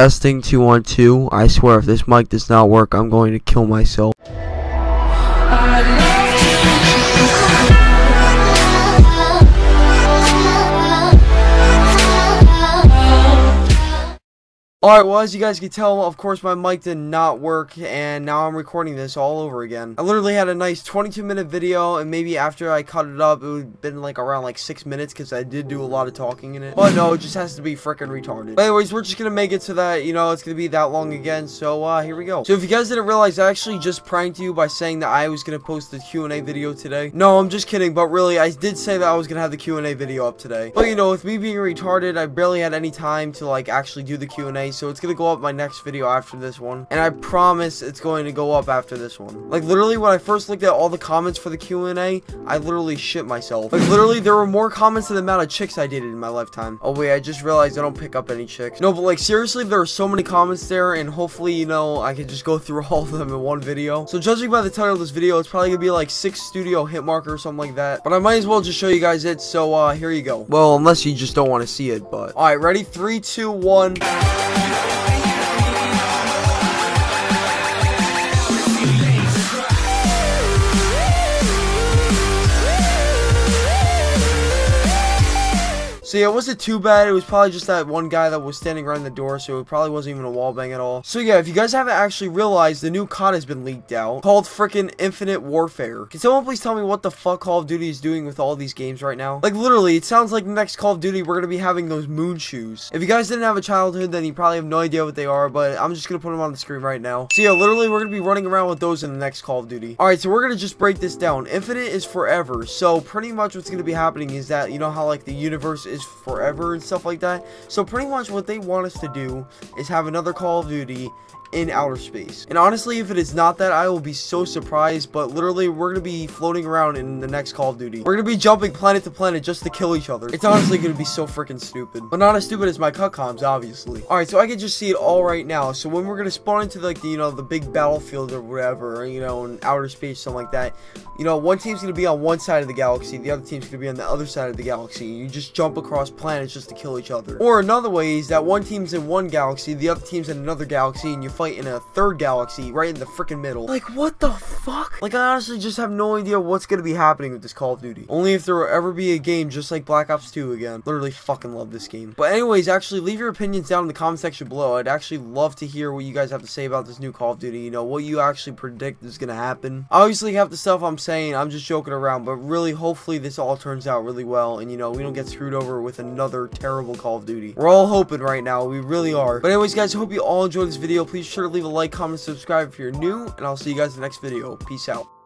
Testing 212. I swear if this mic does not work, I'm going to kill myself. Alright, well as you guys can tell, of course my mic did not work and now I'm recording this all over again. I literally had a nice 22 minute video and maybe after I cut it up it would have been like around like 6 minutes because I did do a lot of talking in it. But no, it just has to be freaking retarded. But anyways, we're just gonna make it so that, you know, it's gonna be that long again. So uh, here we go. So if you guys didn't realize, I actually just pranked you by saying that I was gonna post the Q&A video today. No, I'm just kidding, but really I did say that I was gonna have the Q&A video up today. But you know, with me being retarded, I barely had any time to like actually do the Q&A so it's gonna go up my next video after this one. And I promise it's going to go up after this one. Like, literally, when I first looked at all the comments for the Q&A, I literally shit myself. Like, literally, there were more comments than the amount of chicks I dated in my lifetime. Oh, wait, I just realized I don't pick up any chicks. No, but, like, seriously, there are so many comments there, and hopefully, you know, I can just go through all of them in one video. So, judging by the title of this video, it's probably gonna be, like, sick studio hit marker or something like that. But I might as well just show you guys it, so, uh, here you go. Well, unless you just don't want to see it, but... Alright, ready? Three, two, one... So yeah, it wasn't too bad. It was probably just that one guy that was standing around the door, so it probably wasn't even a wall bang at all. So yeah, if you guys haven't actually realized, the new COD has been leaked out, called freaking Infinite Warfare. Can someone please tell me what the fuck Call of Duty is doing with all these games right now? Like literally, it sounds like next Call of Duty we're gonna be having those moon shoes. If you guys didn't have a childhood, then you probably have no idea what they are, but I'm just gonna put them on the screen right now. So yeah, literally, we're gonna be running around with those in the next Call of Duty. Alright, so we're gonna just break this down. Infinite is forever, so pretty much what's gonna be happening is that, you know how like the universe is forever and stuff like that. So pretty much what they want us to do is have another Call of Duty in outer space. And honestly, if it is not that, I will be so surprised, but literally, we're gonna be floating around in the next Call of Duty. We're gonna be jumping planet to planet just to kill each other. It's honestly gonna be so freaking stupid. But not as stupid as my cut comms, obviously. Alright, so I can just see it all right now. So when we're gonna spawn into, like, the, you know, the big battlefield or whatever, or, you know, in outer space, something like that, you know, one team's gonna be on one side of the galaxy, the other team's gonna be on the other side of the galaxy. You just jump across planets just to kill each other. Or another way is that one team's in one galaxy, the other team's in another galaxy, and you fight in a third galaxy right in the freaking middle. Like, what the fuck? Like, I honestly just have no idea what's gonna be happening with this Call of Duty. Only if there will ever be a game just like Black Ops 2 again. Literally fucking love this game. But anyways, actually, leave your opinions down in the comment section below. I'd actually love to hear what you guys have to say about this new Call of Duty. You know, what you actually predict is gonna happen. Obviously, half the stuff I'm saying, I'm just joking around. But really, hopefully, this all turns out really well. And, you know, we don't get screwed over with another terrible Call of Duty. We're all hoping right now. We really are. But anyways, guys, hope you all enjoyed this video. Please sure to leave a like, comment, subscribe if you're new, and I'll see you guys in the next video. Peace out.